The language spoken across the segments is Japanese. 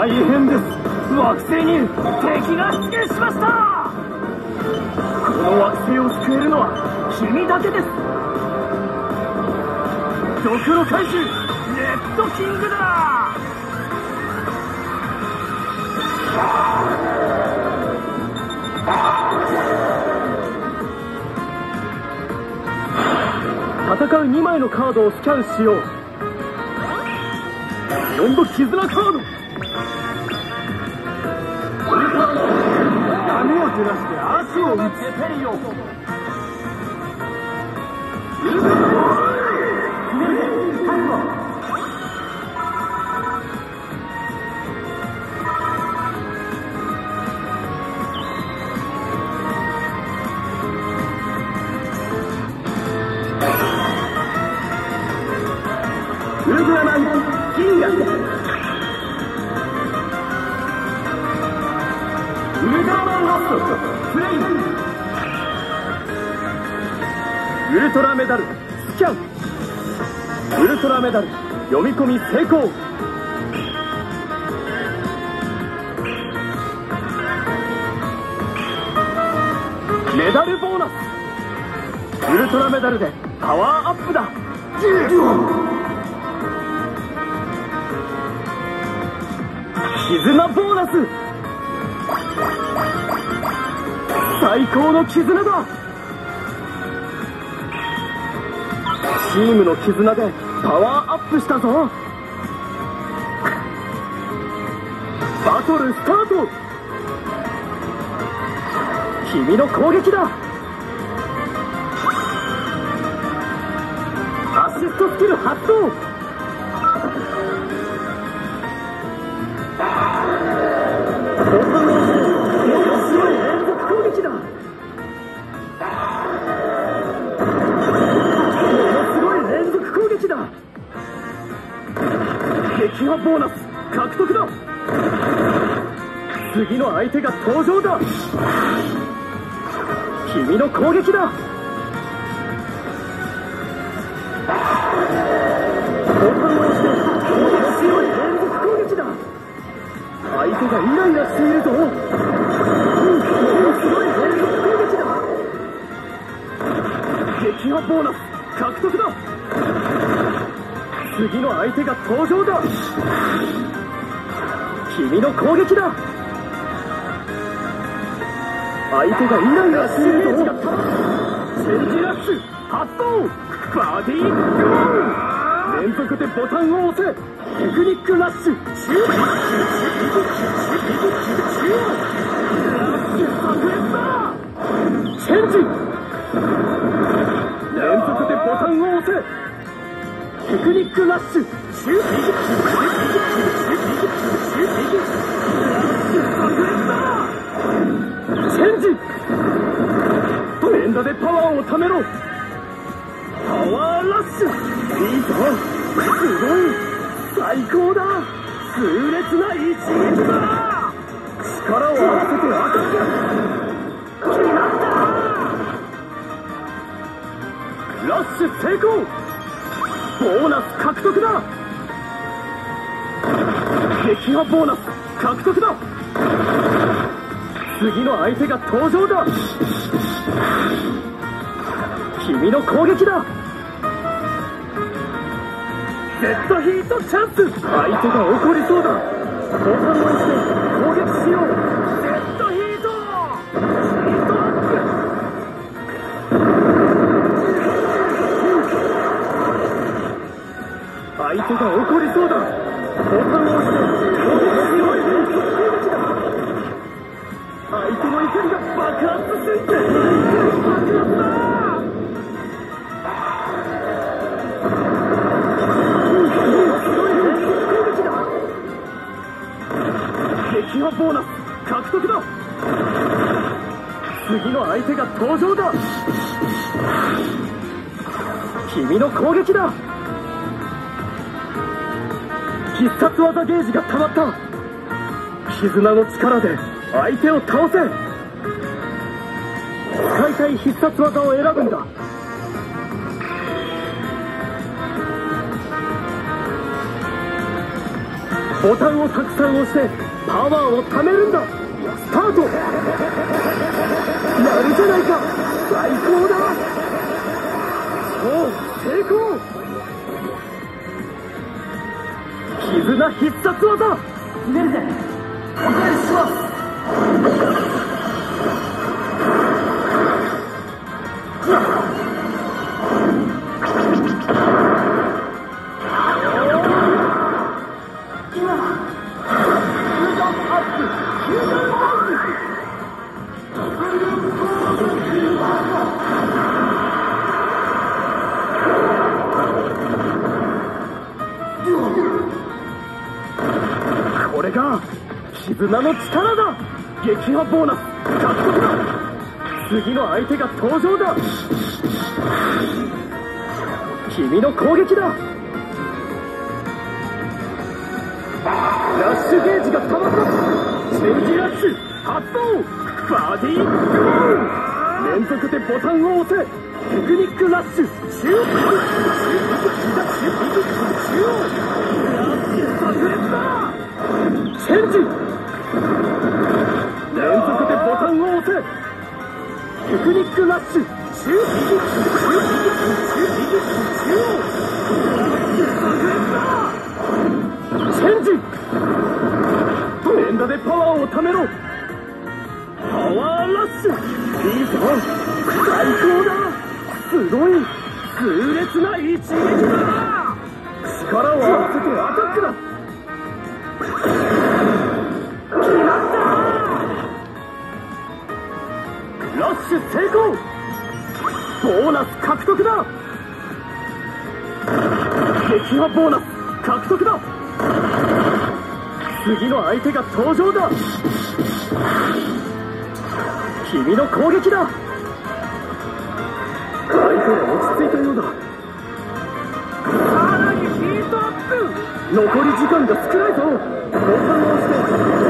大変です。惑星に敵が出現しました。この惑星を救えるのは君だけです。ドクロ怪獣レッドキングだ。戦う2枚のカードをスキャンしよう。4度絆カード。髪をずらして足を打ちペリオウルトラマンキンガウルトラストプレイウルトラメダルスキャン。ウルトラメダル読み込み成功。メダルボーナス。ウルトラメダルでパワーアップだ。絆ボーナス。最高の絆だ。チームの絆でパワーアップしたぞ。バトルスタート。君の攻撃だ。アシストスキル発動。次の相手が登場だ。君の攻撃だ。ボタンを押してものすごい連続攻撃だ。相手がイライラしているぞ。うんものすごい連続攻撃だ。撃破ボーナス獲得だ。次の相手が登場だ。君の攻撃だ。相手がイライラしているぞチェンジラッシュ発動バディゴー連続でボタンを押せテクニックラッシュシューチェンジ連続でボタンを押せテクニックラッシュシュチェンジ連打でパワーを貯めろ。パワーラッシュ。いいぞ。すごい。最高だ。痛烈な一撃だ。力を合わせてアクション決まったラッシュ成功。ボーナス獲得だ。撃破ボーナス獲得だ。次の相手が登場だ。君の攻撃だ。デッドヒートチャンス。相手が怒りそうだ。次の相手が登場だ。君の攻撃だ。必殺技ゲージが溜まった。絆の力で相手を倒せ。使いたい必殺技を選ぶんだ。ボタンをたくさん押してパワーを貯めるんだ。スタート。やるじゃないか。最高だ。そう。成功。絆必殺技。ひねるぜお返ししますれが絆の力だ。撃破ボーナス獲得だ。次の相手が登場だ。君の攻撃だ。ラッシュゲージが溜まった。チェンジラッシュ発動。バディグロー連続でボタンを押せ。テクニックラッシュ。シューシューシュー炸裂だチェンジ連続でボタンを押せテクニックラッシュシューシューシューシューチェンジ連打でパワーを貯めろパワーラッシュいいぞ最高だすごい痛烈な一撃だ力を合わせてアタックだッシュ成功。ボーナス獲得だ。撃破ボーナス獲得だ。次の相手が登場だ。君の攻撃だ。相手が落ち着いたようだ。さらにヒートアップ。残り時間が少ないぞ。ボタンを押して。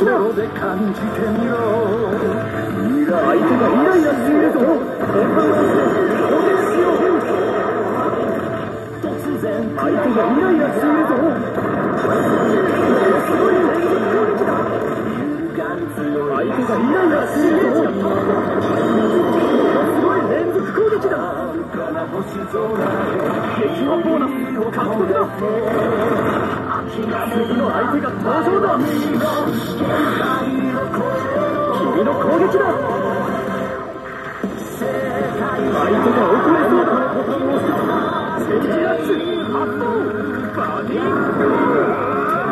心で感じてみろ相手がイライラしているぞボタンを押して攻撃しよう突然相手がイライラしているぞすごい連続攻撃だ相手がイライラしているぞすごい連続攻撃だ撃破ボーナス獲得だ次の相手が登場だ。君の攻撃だ相手が遅れそうだボタンを押したチェンジラッシュ発動バディ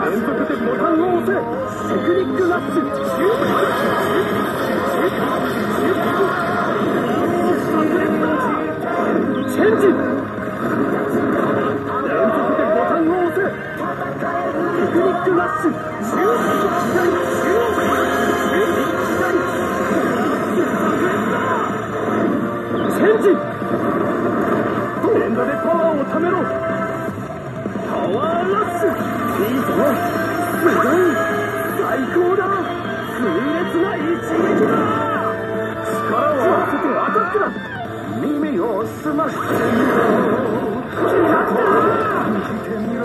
連続でボタンを押せテクニックラッシュシューシパワーを貯めろ。パワーラッシュいいぞすごい最高だ。痛烈な一撃だ。力を合わせてアタックだ。耳を澄まして。みろやった感じてみろ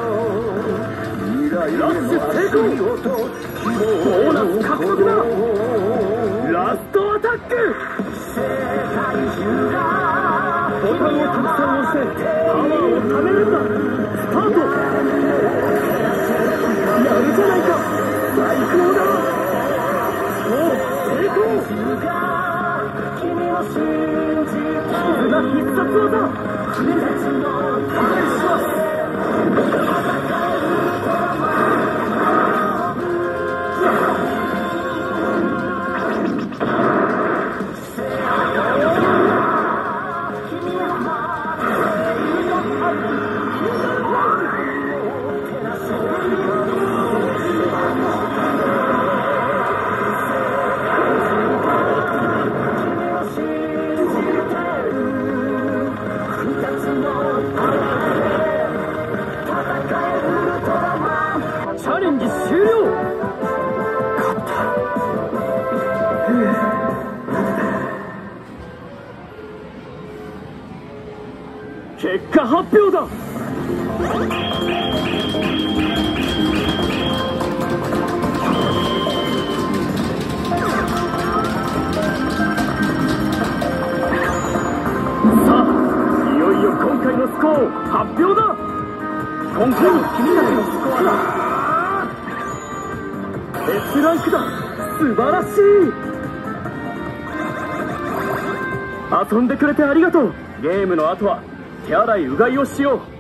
ラッシュ成功ボーナス獲得だラストアタック。ボタンをたくさん押してパワーを貯めるんだスタート。やるじゃないか最高だもう成功絆必殺技お願いします結果発表だ。さあいよいよ今回のスコアを発表だ。今回の君たちのスコアだ。S ランクだ。素晴らしい。遊んでくれてありがとう。ゲームの後は手洗いうがいをしよう。